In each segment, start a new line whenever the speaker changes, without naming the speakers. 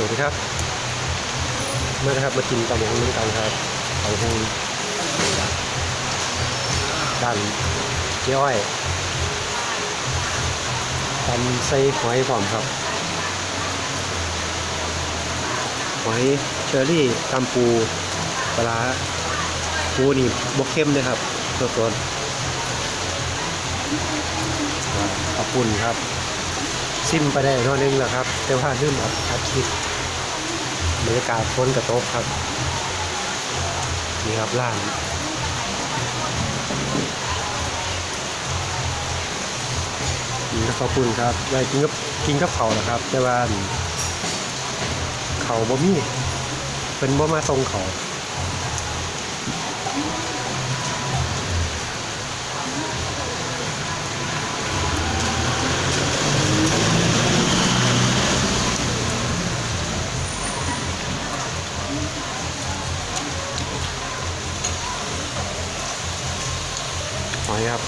สวัสดีครับ มานะครับมากินตำหงน้ำกันครับตำหงด้านเจ้อ้อยตำใส่หอยพร้อมครับหอยเชอรี่ตำปูปลาปูนี่บกเข้มเลยครับสดๆอ่าขอบคุณครับซิมไปได้รอบนึงแล้วครับ แต่ว่าลืมอัดคลิป บรรยากาศฝนกระตกครับ นี่ครับร้านนี่ก็ขอบคุณครับไว้กินกับกินกับเขานะครับ แต่ว่าเขาบ่มีเป็นบ่มาทรงเขา อยครับ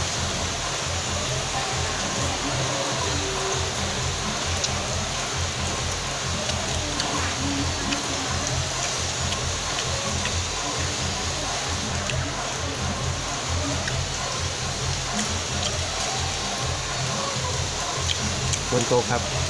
บนโต๊ะครับ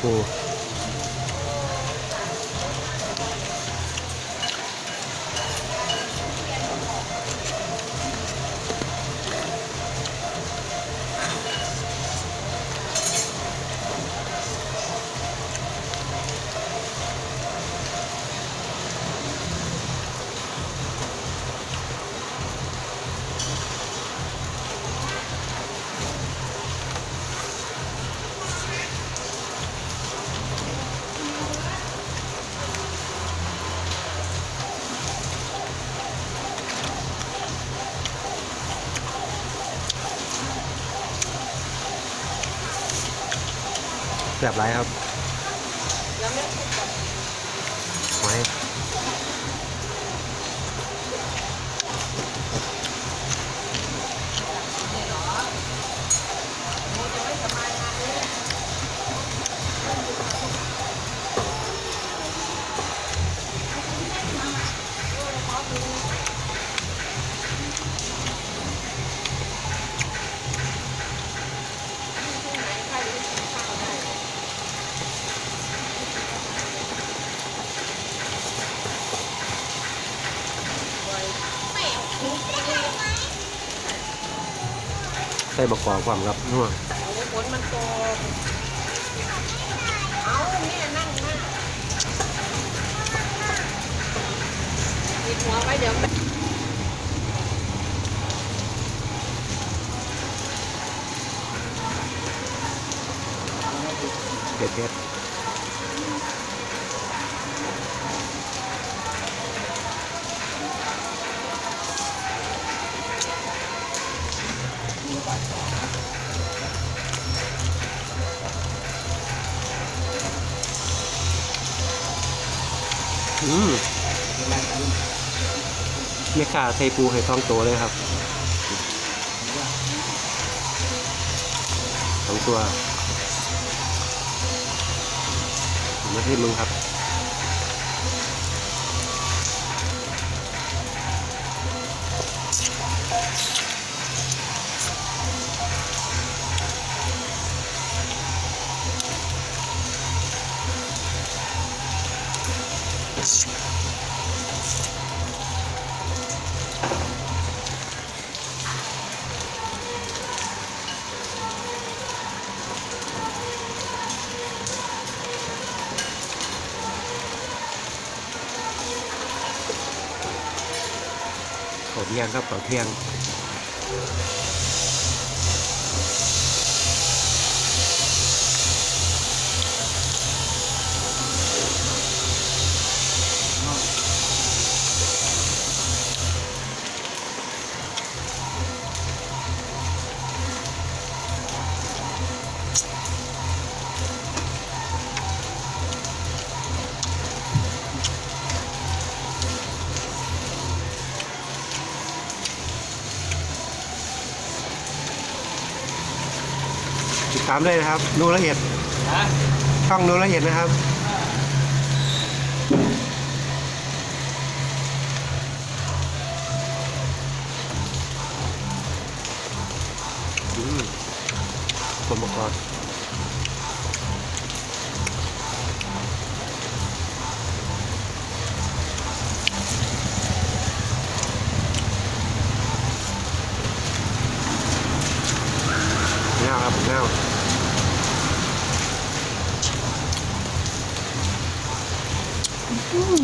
โแบบไรครับ ส่บกกอกความครับนัว
ฝนมันตกเอาเนี่ยนั่งหน้าปิดหัวไว้เดี๋ยว
เผ็ดเผ็ด ไม่ขาไทปูให้ท้องโตเลยครับสองตัวมมาให้มึงครับ เที่ยงครับข้าวเที่ยง ติดตามได้นะครับนูละเอียดช่องนูละเอียดนะครับอืมคนประกอบเงาครับเงาอืมฝ น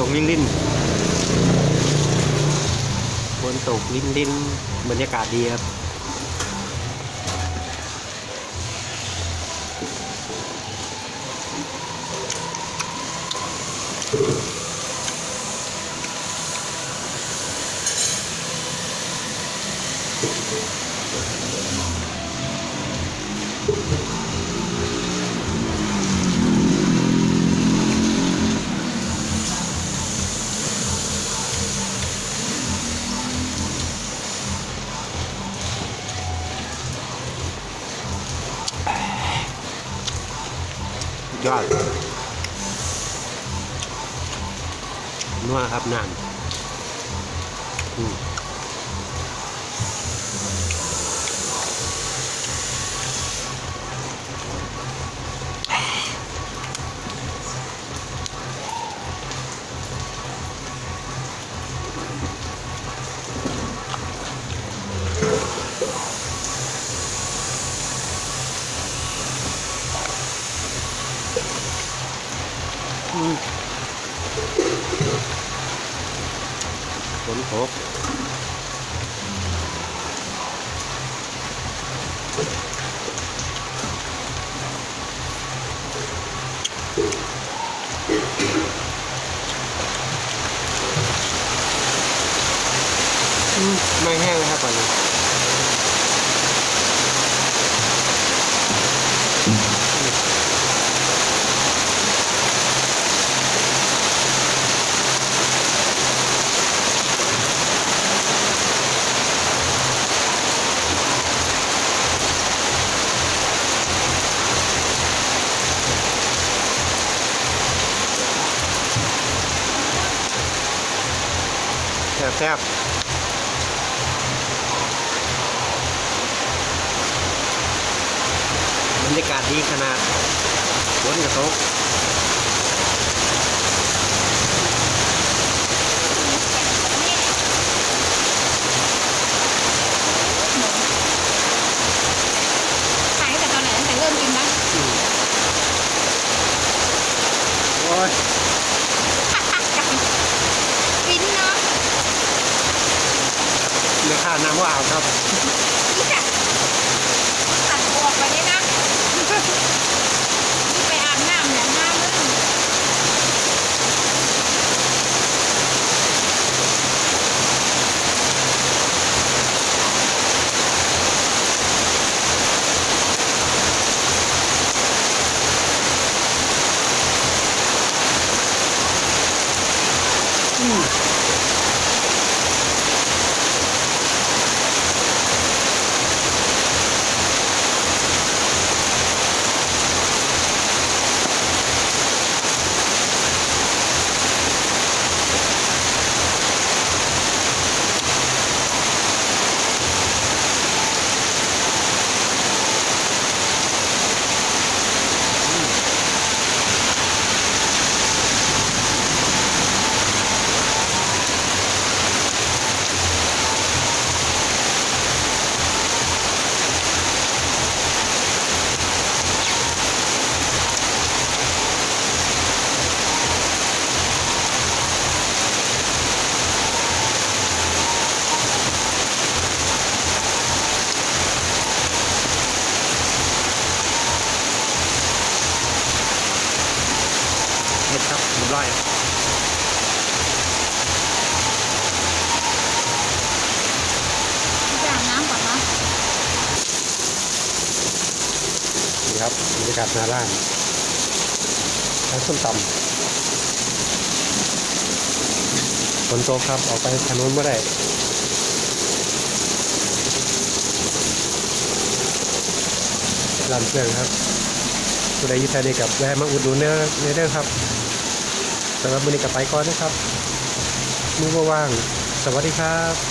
ตกลิ้นลิ้นฝนตกลิ้นลิ้นบรรยากาศดีครับ นัวครับนา ฝนตกอืม แห้งเลยครับตอนนี้แซ่บบรรยากาศดีขนาดฝนกระตก
ขายตั้งแต่ตอนไหนตั้งแต่เริ่มกินนะ
โอ้ย
ฟินเนาะ
เน้ำว่าเอาครับ
ตัดออกไปนี่นะไปอาบน้ำเนี่ยน้ำมัน
อ รียบร้อย
ไปอาบน้ำก่อนนะ
นี่ครับบรรยากาศหน้าร้านร้านส้มตำฝนตกครับ ออกไปถนนไม่ได้ร้านเพื่อนครับผู้ใดอยินดีกับแวะมาอุดหนุนเด้อเด้อครับ สำหรับมือนี้กับไปก่อนนะครับมือว่างสวัสดีครับ